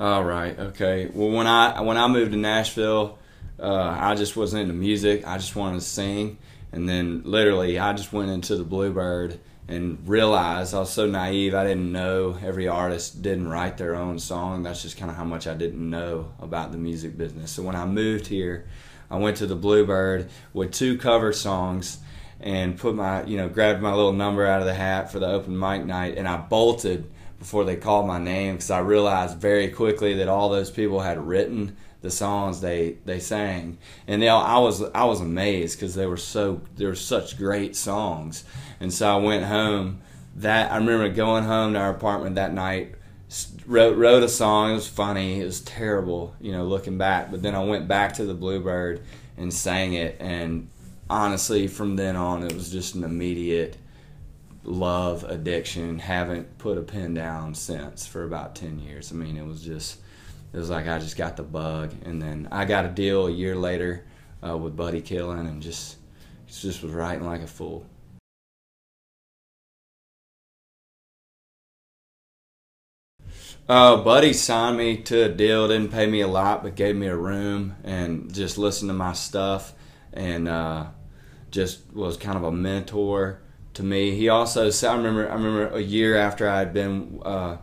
All right. Okay. Well, when I when I moved to Nashville, uh, I just wasn't into music. I just wanted to sing, and then literally I just went into the Bluebird and realized I was so naive. I didn't know every artist didn't write their own song. That's just kind of how much I didn't know about the music business. So when I moved here, I went to the Bluebird with two cover songs and put my you know grabbed my little number out of the hat for the open mic night, and I bolted before they called my name because I realized very quickly that all those people had written the songs they they sang, and they I was I was amazed because they were so they were such great songs, and so I went home. That I remember going home to our apartment that night, wrote wrote a song. It was funny. It was terrible, you know, looking back. But then I went back to the Bluebird and sang it, and honestly, from then on, it was just an immediate love addiction. Haven't put a pen down since for about ten years. I mean, it was just it was like I just got the bug, and then I got a deal a year later uh, with Buddy Killen and just just was writing like a fool. Uh, Buddy signed me to a deal. Didn't pay me a lot, but gave me a room and just listened to my stuff, and uh, just was kind of a mentor to me. He also, I remember, I remember a year after I had been uh,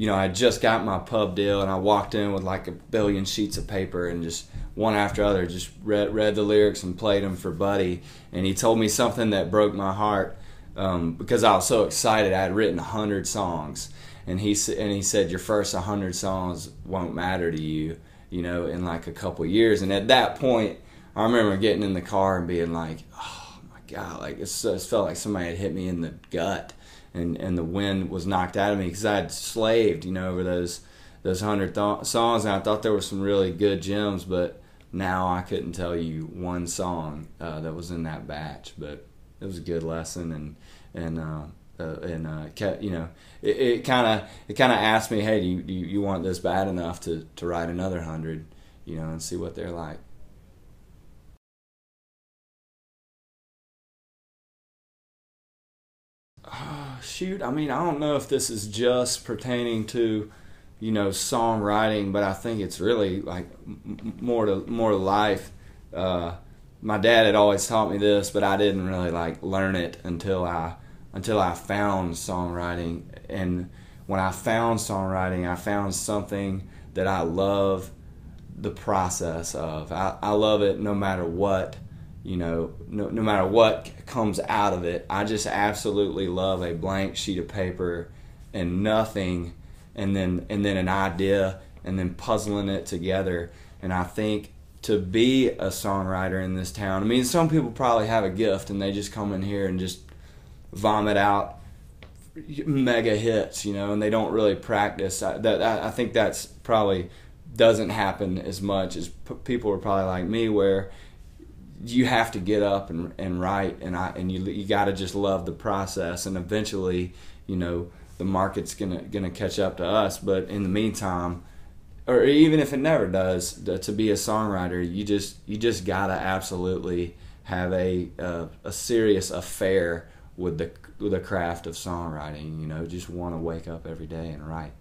you know, I just got my pub deal and I walked in with like a billion sheets of paper and just one after other just read read the lyrics and played them for Buddy. And he told me something that broke my heart um, because I was so excited. I had written hundred songs, and he and he said your first hundred songs won't matter to you, you know, in like a couple years. And at that point, I remember getting in the car and being like, oh god, like it felt like somebody had hit me in the gut and and the wind was knocked out of me because I had slaved, you know, over those those hundred th- songs, and I thought there were some really good gems, but now I couldn't tell you one song uh, that was in that batch, but it was a good lesson, and and uh, uh, and uh, kept, you know, it kind of it kind of asked me, hey, do you, do you want this bad enough to to write another hundred, you know, and see what they're like. Shoot, I mean, I don't know if this is just pertaining to, you know, songwriting, but I think it's really like more to more life. Uh, my dad had always taught me this, but I didn't really like learn it until I until I found songwriting. And when I found songwriting, I found something that I love the process of. I, I love it no matter what you know, no, no matter what comes out of it, I just absolutely love a blank sheet of paper and nothing, and then and then an idea, and then puzzling it together. And I think to be a songwriter in this town, I mean, some people probably have a gift and they just come in here and just vomit out mega hits, you know, and they don't really practice. I, that I think that's probably doesn't happen as much as p- people are probably like me, where you have to get up and, and write and I and you you got to just love the process and eventually you know the market's gonna gonna catch up to us. But in the meantime or even if it never does to be a songwriter you just you just gotta absolutely have a a, a serious affair with the with the craft of songwriting you know? Just want to wake up every day and write